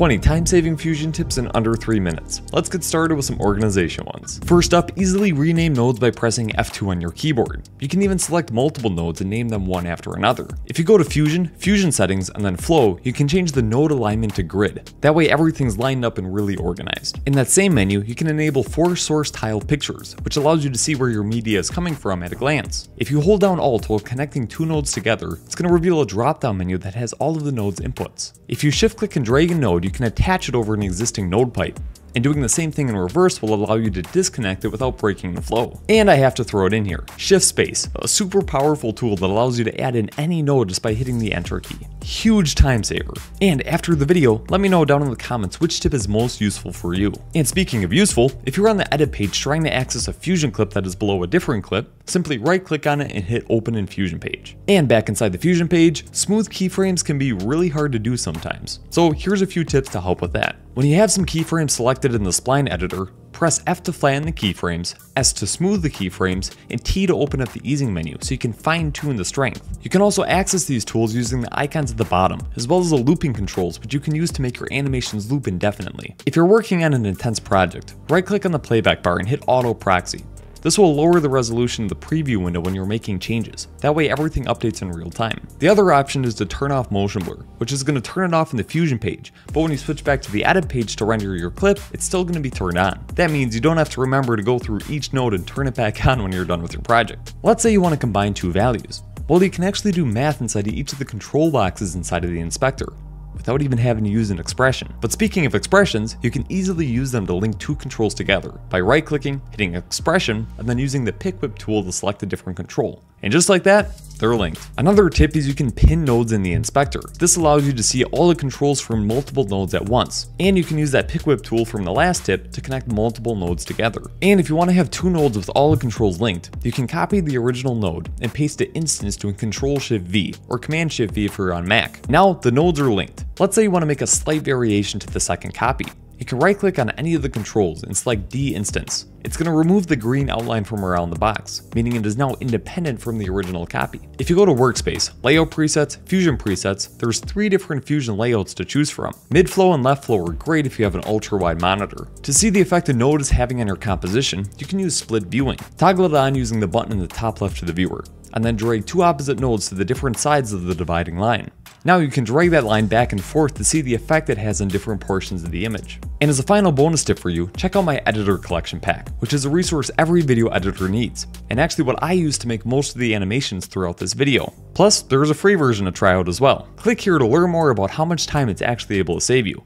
20 time-saving Fusion tips in under 3 minutes. Let's get started with some organization ones. First up, easily rename nodes by pressing F2 on your keyboard. You can even select multiple nodes and name them one after another. If you go to Fusion, Fusion settings, and then Flow, you can change the node alignment to grid. That way everything's lined up and really organized. In that same menu, you can enable 4 source tile pictures, which allows you to see where your media is coming from at a glance. If you hold down Alt while connecting two nodes together, it's going to reveal a drop-down menu that has all of the node's inputs. If you shift-click and drag a node, you can attach it over an existing node pipe. And doing the same thing in reverse will allow you to disconnect it without breaking the flow. And I have to throw it in here. Shift space, a super powerful tool that allows you to add in any node just by hitting the enter key. Huge time saver. And after the video, let me know down in the comments which tip is most useful for you. And speaking of useful, if you're on the edit page trying to access a Fusion clip that is below a different clip, simply right click on it and hit open in Fusion page. And back inside the Fusion page, smooth keyframes can be really hard to do sometimes. So here's a few tips to help with that. When you have some keyframes selected in the spline editor, press F to flatten the keyframes, S to smooth the keyframes, and T to open up the easing menu so you can fine tune the strength. You can also access these tools using the icons at the bottom, as well as the looping controls which you can use to make your animations loop indefinitely. If you're working on an intense project, right click on the playback bar and hit auto proxy. This will lower the resolution of the preview window when you're making changes. That way everything updates in real time. The other option is to turn off motion blur, which is going to turn it off in the Fusion page, but when you switch back to the edit page to render your clip, it's still going to be turned on. That means you don't have to remember to go through each node and turn it back on when you're done with your project. Let's say you want to combine two values. Well, you can actually do math inside each of the control boxes inside of the inspector without even having to use an expression. But speaking of expressions, you can easily use them to link two controls together by right clicking, hitting expression, and then using the pick whip tool to select a different control. And just like that, they're linked. Another tip is you can pin nodes in the inspector. This allows you to see all the controls from multiple nodes at once. And you can use that pick whip tool from the last tip to connect multiple nodes together. And if you want to have two nodes with all the controls linked, you can copy the original node and paste it instance to a Control Shift V or Command Shift V if you're on Mac. Now the nodes are linked. Let's say you want to make a slight variation to the second copy. You can right click on any of the controls and select Deinstance. It's going to remove the green outline from around the box, meaning it is now independent from the original copy. If you go to Workspace, Layout Presets, Fusion Presets, there's three different Fusion layouts to choose from. Mid flow and left flow are great if you have an ultra wide monitor. To see the effect a node is having on your composition, you can use split viewing. Toggle it on using the button in the top left of the viewer, and then drag two opposite nodes to the different sides of the dividing line. Now you can drag that line back and forth to see the effect it has on different portions of the image. And as a final bonus tip for you, check out my EditorCollection pack, which is a resource every video editor needs, and actually what I use to make most of the animations throughout this video. Plus, there is a free version to try out as well. Click here to learn more about how much time it's actually able to save you.